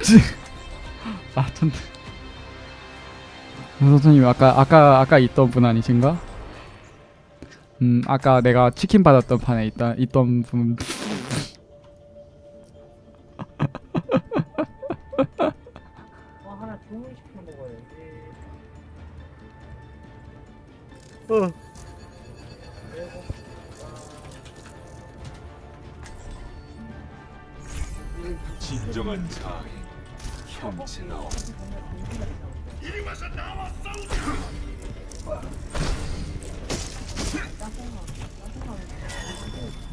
아 천대 선생님 아까 아까 아까 있던 분 아니신가? 음 아까 내가 치킨 받았던 판에 있다 있던 분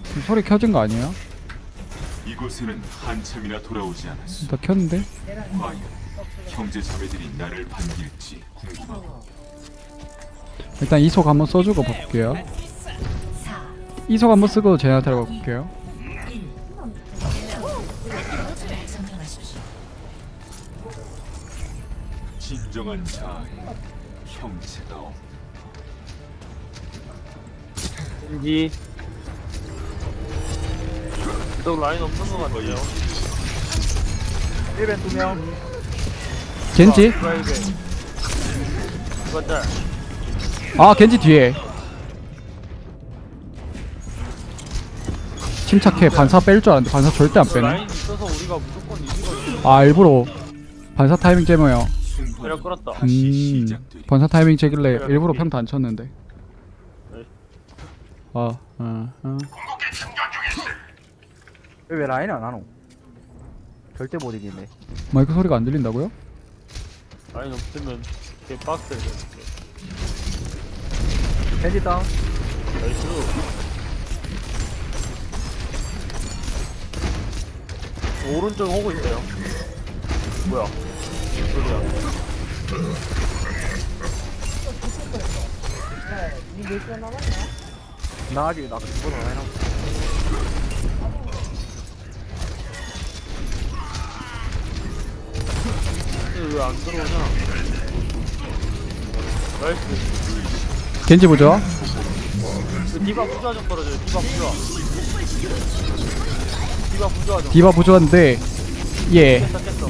지금 소리 켜진 거 아니에요? 이곳에는 한참이나 돌아오지 않았소 나 켰는데? 과연 형제 자매들이 나를 반길지 궁금하고. 일단 이속 한번 써주고 볼게요. 이속 한번 쓰고 제나타로 볼게요. 진정한 자아의 형체나오. 왠지 또 라인 없는 것 같아요. 1벤 2명. 겐지? 짤? 아 겐지 뒤에. 침착해. 반사 뺄 줄 알았는데 반사 절대 안 빼네. 라인 있어서 우리가 무조건 이기거든 아 일부러 반사 타이밍 째며요. 그래 끌었다. 음 반사 타이밍 재길래 일부러 평타 안 쳤는데. 네. 아, 어, 어. 왜 라인 안 하노? 절대 못 이기네. 마이크 소리가 안 들린다고요? 라인 없으면 개 빡세 겐지 down. nice 오른쪽 오고 있어요 뭐야 소리야 니몇 시간 남았냐? 나가지 나 그거 라 인 하고. 왜안 들어오냐? 나이스. 겐지 보죠 그 디바 부조화 좀 걸어줘요 디바 부조화. 디바 부조화 좀. 디바 부조환데 예. 깼어 깼어.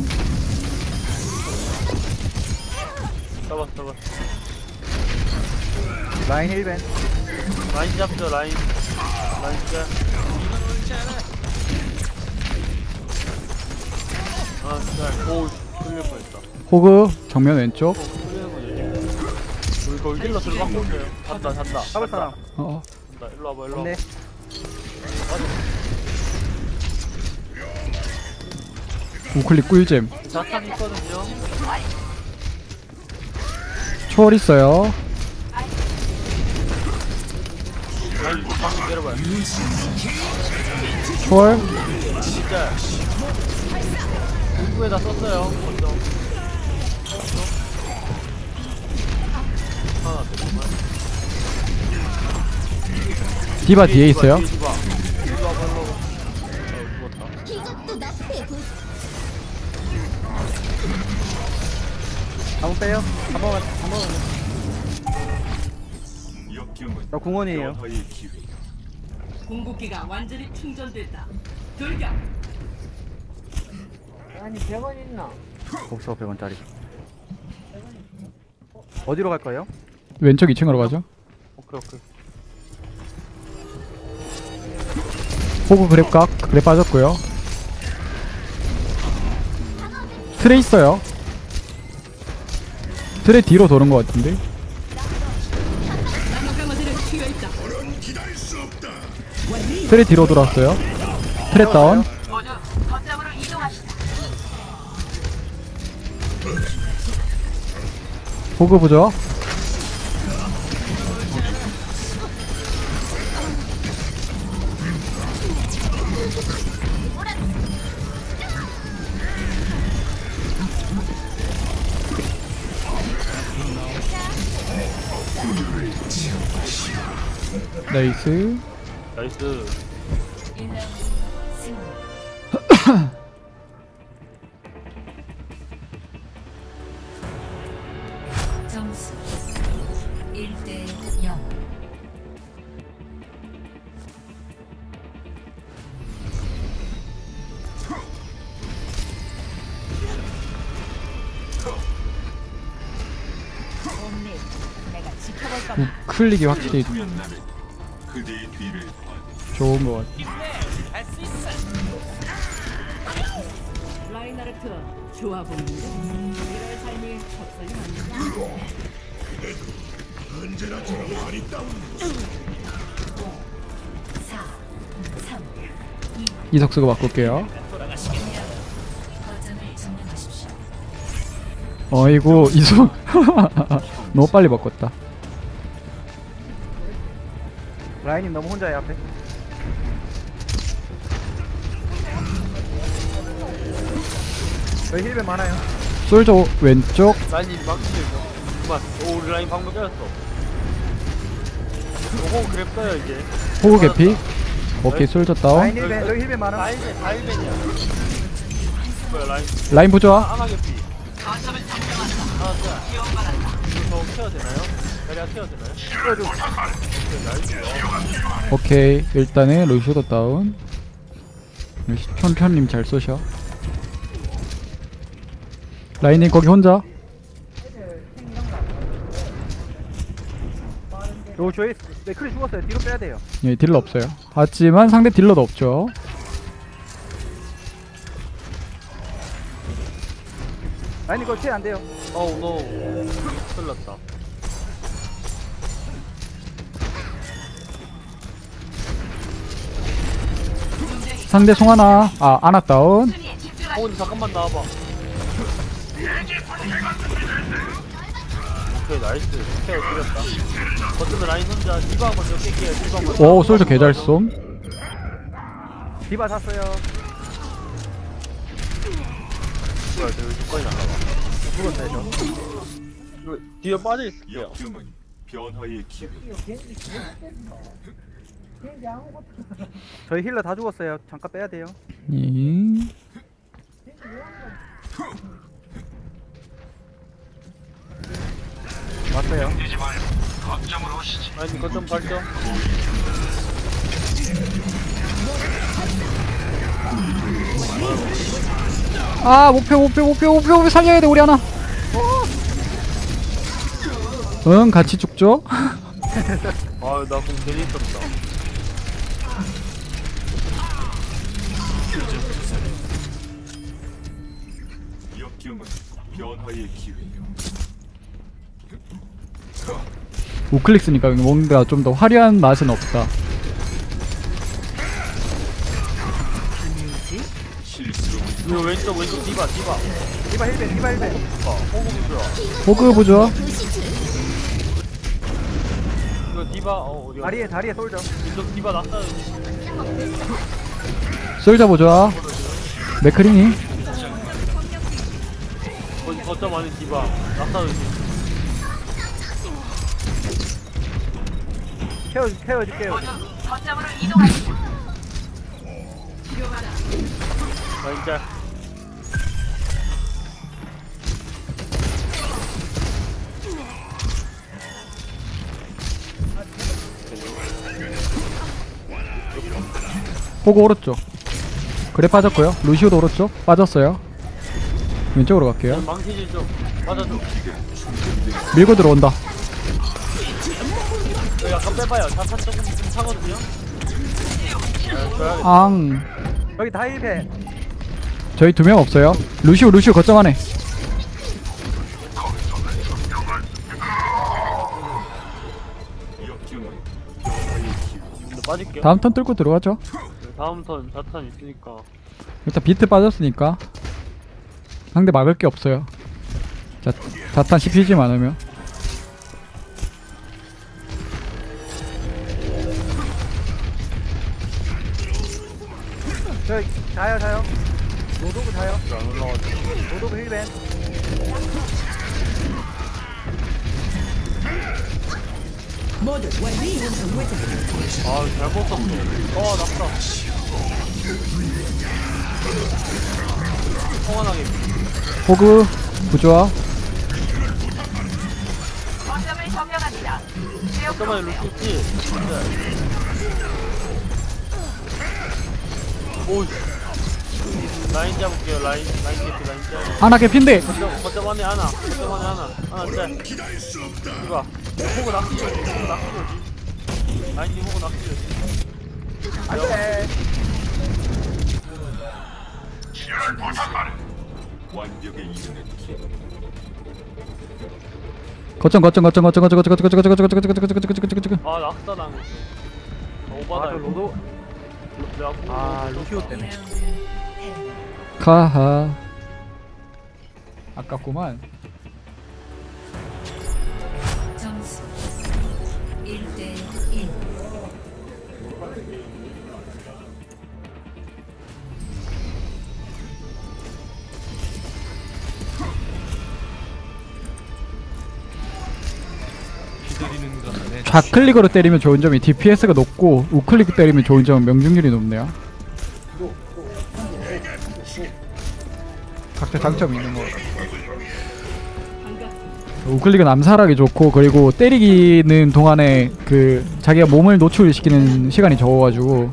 잡았어 잡았어. 라인 heal ban. 라인 잡죠 라인. 라인 잡. 아, 진짜, 오, 끌릴 뻔했다. 호그 정면 왼쪽 healer 들어가고 있어요. 잔다, 잔다. 잡을 사람. 어, 어. 잔다. 일로 와봐, 일로 와봐. 네. 우클릭 꿀잼 자탄 있거든요. 초월 있어요 때려봐요. 초월 진짜. 입구에다 썼어요. 먼저. 하나. 디바 뒤에 있어요 디바. 어, 죽었다. 한번 빼요. 한 번만 한 번만. 나 기회 궁극기가 완전히 충전됐다. 돌격. 아니 100원 있나? 없어 100원짜리. 어디로 갈 거예요? 왼쪽 2층으로 가죠 오케이, 오케이. 호그 그랩 각 그랩 빠졌고요 트레 있어요 트레 뒤로 도는 것 같은데. 트레 뒤로 돌았어요 트레 다운 호그 보죠 나이스 나이스. 점수 1대 0 음, 클릭이 확실히 좋은 것 같아요. 이석수가 바꿀게요. 어이구 이속 너무 빨리 바꿨다 라인님 너무 혼자야 앞에. 여기 heal ban 많아요. 솔저 왼쪽 라인이 망치죠. 그만. 오 우리 라인 방금 때렸어. 오호 grab 떠요 이제. 호그 개피 오케이 솔저 다운 라인 heal ban 여기 heal ban 많아. 다일벤 다일벤이야. 뭐야 라인 라인 부조화 아나 개피. 아 좋아. 저 care 되나요? 자리가 care 되나요? 오케이 일단은 루시우 다운 천천님 잘 쏘셔 라인님 거기 혼자 요 저희 네 크리 죽었어요. 뒤로 빼야 돼요. 예 딜러 없어요 하지만 상대 딜러도 없죠 라인님 그거 kill 안 돼요. 어우 no. 틀렸다. 상대 송하나 아 아나 다운 호은 잠깐만 나와봐. 오케이 나이스. care 드렸다. 버튼 라인 혼자 디바 먼저 깰게요. 디바 먼저. 오 솔저 개잘 쏨 디바 샀어요. 뭐야 저 여기까지 나가봐. 죽었어요 저. 이거 뒤에 빠져 있을게요. 역경은 변화의 기회. 저희 healer 다 죽었어요. 잠깐 빼야 돼요. 이 왔어요. 아니 거점 발전. 아 목표 목표 목표 목표 목표 살려야 돼 우리 하나 응 같이 죽죠 아나 그럼 괜히 있었다. 역경은 변화의 기회요. 우클릭 쓰니까 뭔가 좀 더 화려한 맛은 없다 이거 왼쪽 왼쪽 디바 디바. 디바 heal ban 디바 heal ban. 디바 호그 부조화. 호그 부조 이거 디바 어 어디 다리에 다리에 솔져. 왼쪽 디바 낙사. 솔저 부조 맥크리니 거점 안에 디바 낙사. 케어 케어 줄게요. 거점으로 이동하십시오. 라인 짤. 호그 오른쪽 그래 빠졌고요 루시오도 오른쪽 빠졌어요 왼쪽으로 갈게요 망치질 좀 맞아줘. 밀고 들어온다 이거 약간 빼봐요. 자탄 조금 좀 차거든요. 앙 여기 다 힐벤. 저희 두 명 없어요 루시오 루시오 거점 안에. 근데 빠질게요. 다음 턴 뚫고 들어가죠 다음 턴 자탄 있으니까. 일단 비트 빠졌으니까 상대 막을 게 없어요 자, 자탄 씹히지 않으면 저 자요 자요. 로드호그 자요. 로드호그 heal ban. 아 잘못 썼어. 어 낙사. 성환하게. 호그 부조화 거점을 점령합니다. 잠깐만 루키지. 오. 라인 잡을게요 라인 라인 개피 라인 잡 아나 개핀데 거점 거점 안에 하나 거점 안에 하나 하나 짤 이봐 호구 낚시지 호구 낚시지 라인님 호구 낚시지 안돼 완벽에 이르는 길. 거점 거점 거점 거점 거점 거점 거점 거점 거점 거점 거점 거점 거점 거점 거점 아 낙사 당했어 오바다 아저 로도 내가 아 루시오 때문에. 가하. 아깝구만 좌클릭으로 때리면 좋은 점이 DPS가 높고 우클릭 때리면 좋은 점은 명중률이 높네요. 각자 장점이 있는 거 같아요. 우클릭은 암살하기 좋고 그리고 때리기는 동안에 그 자기가 몸을 노출시키는 시간이 적어가지고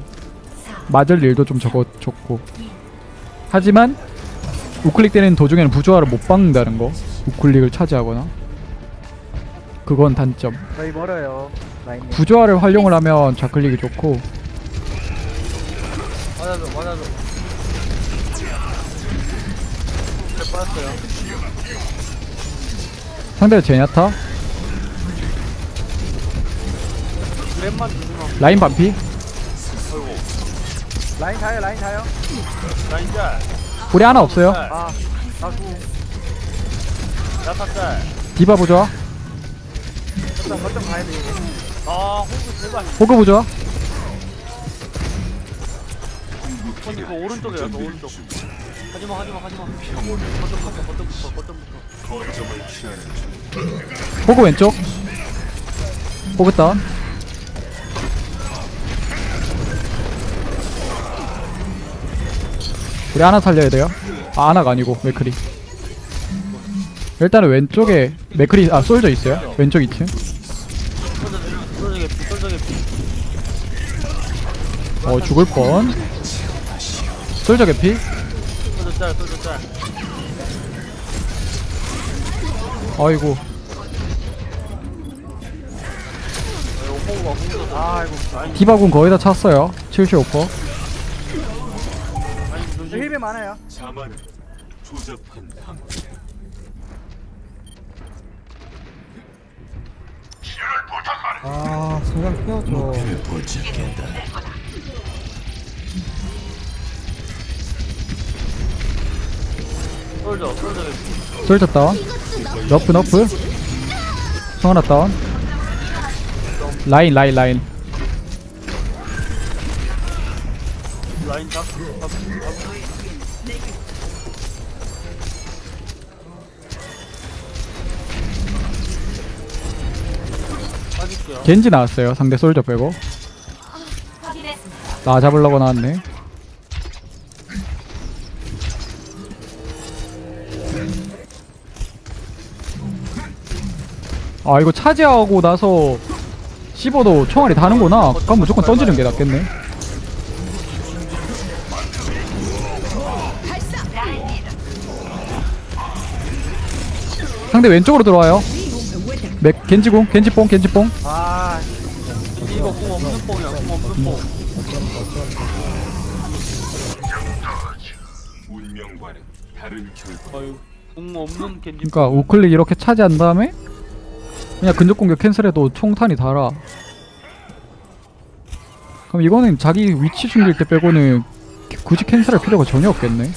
맞을 일도 좀 적어 좋고. 하지만 우클릭 때리는 도중에는 부조화를 못 박는다는 거. 우클릭을 차지하거나 그건 단점. 저희 멀어요 라인님. 부조화를 활용을 하면 좌클릭이 좋고. 맞아줘 맞아줘. 잘 빠졌어요. 상대가 제냐타 랩만 주지마. 라인 반피? 라인 타요 라인 타요. 라인 짤. 우리 하나 없어요? 아 나구 야타 짤. 디바 부조화 거점 거점 가야 돼 이제 아, 호구 제발. 호그 부조화 언니 그 오른쪽이야, 너 오른쪽. 하지마, 하지마, 하지마. 거점부터, 거점부터, 거점부터. 거점을 취하는 중. 호그 왼쪽 호그 다운 우리 하나 살려야 돼요 아 하나가 아니고 맥크리 일단은 왼쪽에 맥크리 아 솔저 있어요? 왼쪽 2층 어 죽을 뻔. 솔저 개피? 아이고. 디바군 거의 다 찼어요. 75% heal ban 많아요. 자만 조잡한 방패 아 순간 솔저, 솔저 개피. 솔져 다운 너프 너프. 성하나 다운. 라인 라인 라인. 라인 잡, 잡, 잡. 겐지 나왔어요. 상대 솔져 빼고. 나 잡으려고 나왔네. 아 이거 차지하고 나서 씹어도 총알이 다는구나. 그럼 무조건 던지는 게 낫겠네. 상대 왼쪽으로 들어와요. 맥 겐지궁 겐지뽕 겐지뽕. 없는 뽕이야, 뽕. 겐지. 그러니까 우클릭 이렇게 차지한 다음에 그냥 근접 공격 cancel해도 총탄이 달아. 그럼 이거는 자기 위치 숨길 때 빼고는 굳이 cancel할 필요가 전혀 없겠네.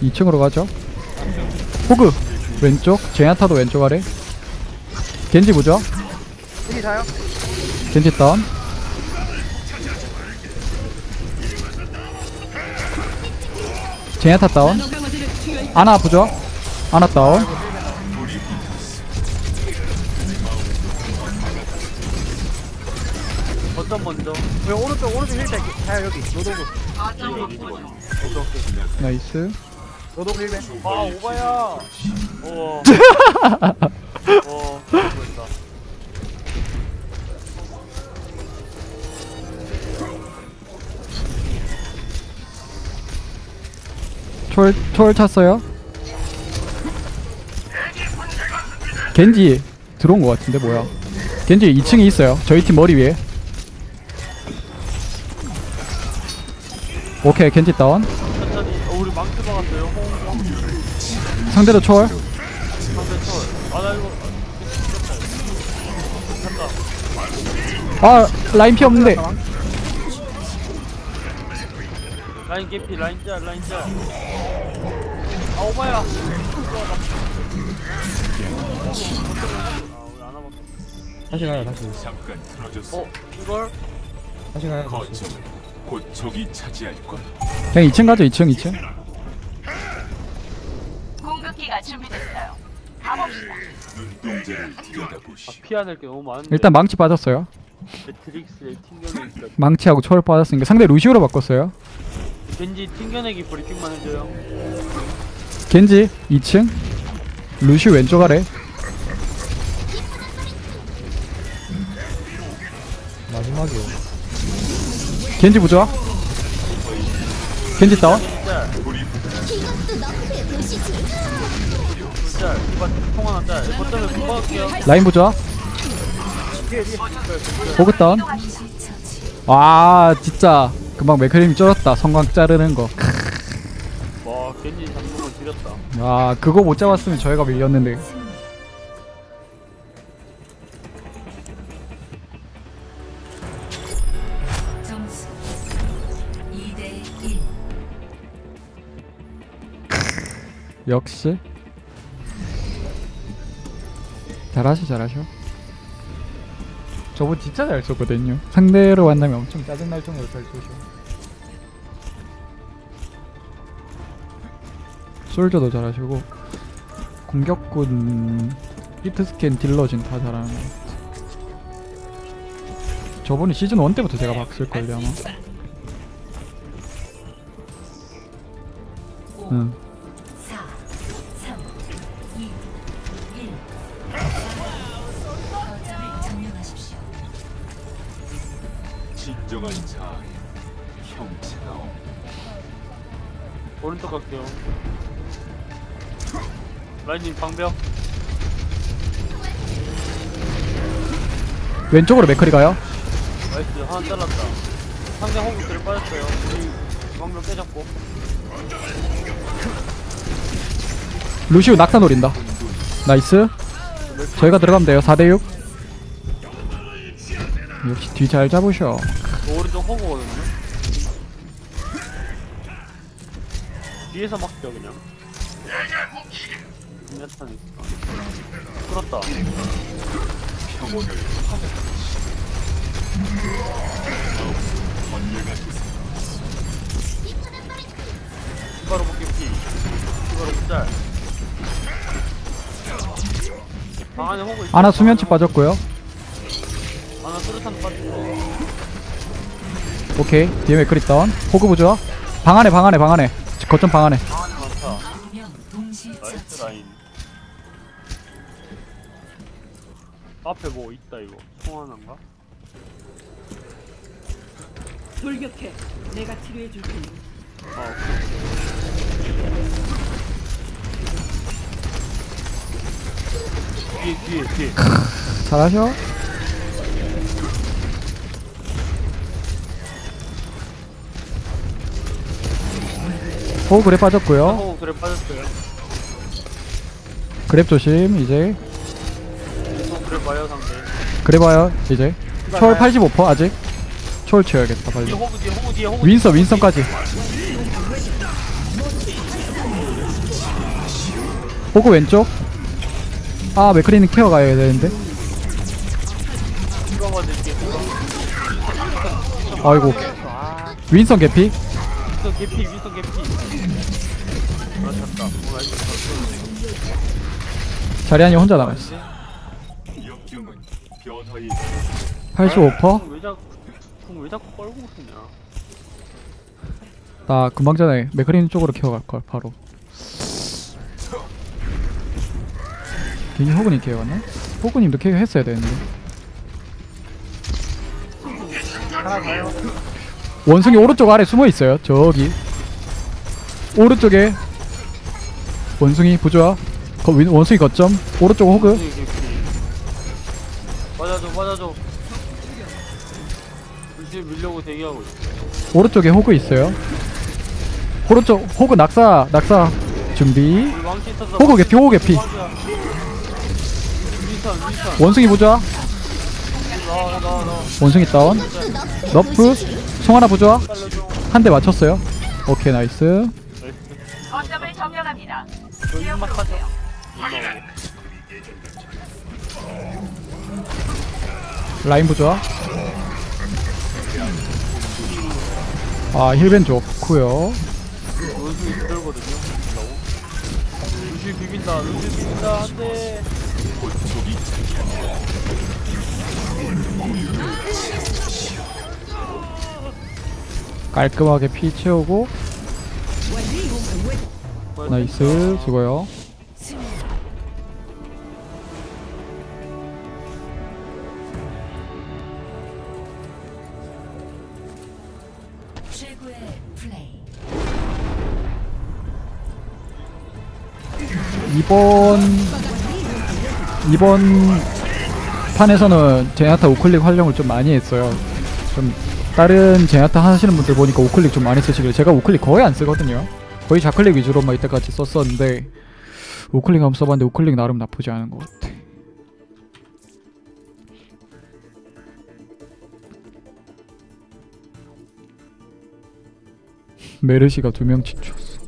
이층으로 가죠. 호그 왼쪽, 젠야타도 왼쪽 아래. 겐지 보죠. heal이 타요 겐지 다운. 젠야타 다운. 아나 보죠. 아나 다운. 어떤 먼저? 여기 오른쪽 오른쪽 heal pack 타요 여기 로드호그 nice. 로드호그 heal pack 아, 오바야. 우 와, 죽었다. 초월, 초월 찼어요? 겐지 들어온 것 같은데 뭐야 겐지 2층에 있어요 저희 팀 머리 위에 오케이 겐지 다운 상대도 초월 상대 철. 아, 나 이거 아 라인 피 없는데. 라인 개피 라인 짤 라인 아안 와봤어 다시 가요 다시 잠깐 틀어줬어. 어 이걸 다시 가요 다시 거점 곧 적이 차지할 것. 그냥 2층 가죠 2층 2층. 눈동자를 아 들여다보시. 피해야 될게 너무 많은데 일단 망치 빠졌어요. 매트릭스의 튕겨내기 진짜 망치하고 초월 빠졌으니까 상대 루시오로 바꿨어요. 겐지 튕겨내기 브리핑만 해줘요 겐지 2층. 루시오 왼쪽 아래. 마지막이요 겐지 부좋아. 겐지 다운. 짤 짤, 이거 통 하나 짤. 이거 때문에 금방 할게요. 라인 부좋아. 보그 다운. 와 진짜 금방 맥크림이 쩔었다. 성광 자르는 거. 와, 겐지 장동을 지렸다. 아 그거 못 잡았으면 저희가 밀렸는데. 점수 2대 1 역시 잘하시 잘하셔 저분 진짜 잘 쏘거든요. 상대로 만나면 엄청 짜증날 정도로 잘 쏘셔 솔저도 잘하시고 공격군 히트스캔 딜러진 다 잘하는 것 같아 저분이 시즌 1 때부터 제가 봤을걸요 아마. 응 없. 오른쪽 갈게요. 라인님 방벽. 왼쪽으로 맥커리 가요 나이스, 하나 잘랐다. 상대 호그 등 빠졌어요. 우리 방벽 깨졌고. 루시우 낙사 노린다. nice. 저희가 들어가면 돼요. 4대6. 역시 뒤 잘 잡으셔. 저 오른쪽 호그거든요. 뒤에서 막죠, 그냥. 야탄 있어. 끌었다. 추가로 호그 개피. 추가로 짤. 방 안에 호그 있어. 아나 수면치 빠졌고요. 아나 수류탄 빠졌고. 오케이. 뒤에 맥크리 다운. 호그 보죠. 방 안에 방 안에 방 안에. 거점 방 안에. nice 라인. 앞에 뭐 있다 이거. 총 하나인가? 돌격해. 내가 치료해 줄 테니. 아 오케이. 뒤에 뒤에 뒤에. 잘하셔. 호그 그래 빠졌고요. 어 그래 빠졌어요. 그랩 조심. 이제. 또 그래 봐요 상대. 그래 봐요. 이제. 초월 85% 아직. 초월 쳐야겠다 뒤에 빨리. 호그 뒤에 호그 뒤에 호그. 윈스 윈스까지. 호그 왼쪽. 아 맥크리는 care 가야 되는데. 이거 맞을게. 아이고. 윈스턴 개피. 윈스턴 개피 윈스턴 개피. 아 졌다. 오 nice. 자리안이 혼자 남았어. 역경은 변화의 85%. 왜 자꾸 왜 자꾸 뻘고 웃냐? 나 금방 전에 맥크린 쪽으로 케어 갈걸 바로. 괜히 호근이 케어 갔나? 호근님도 케어 했어야 되는데. 원숭이 오른쪽 아래 숨어 있어요. 저기. 오른쪽에 원숭이 부조화. 거, 윈- 원숭이 거점. 오른쪽 호그. 맞아줘 맞아줘. 불실 밀려고 대기하고 있어. 오른쪽에 호그 있어요. 오른쪽 호그 낙사 낙사 준비. 우리 호그 개피 호그 개피. 원숭이 부조화. 나와 나와 나와. 원숭이 다운. 너프 송하나 부조화? 살려줘 한대 맞췄어요? 오케이 나이스. 거점을 점령합니다. 하자 올라오게 라인 부조화? 아 힐벤 좋고요. 원숭이 기다거든요 올라오고 루시 비빈다 루시 비빈다 안돼 고촉이 깔끔하게 피 채우고 나이스 플레이. 이번 이번 판에서는 제나타 우클릭 활용을 좀 많이 했어요. 좀 다른 제나타 하시는 분들 보니까 우클릭 좀 많이 쓰시길래 제가 우클릭 거의 안 쓰거든요. 거의 좌클릭 위주로만 이때까지 썼었는데 우클릭 한번 써봤는데 우클릭 나름 나쁘지 않은 것 같아. 메르시가 두명 지쳤어.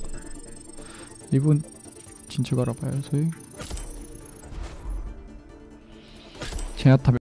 이분 진출 알아봐요, 저희. 제나타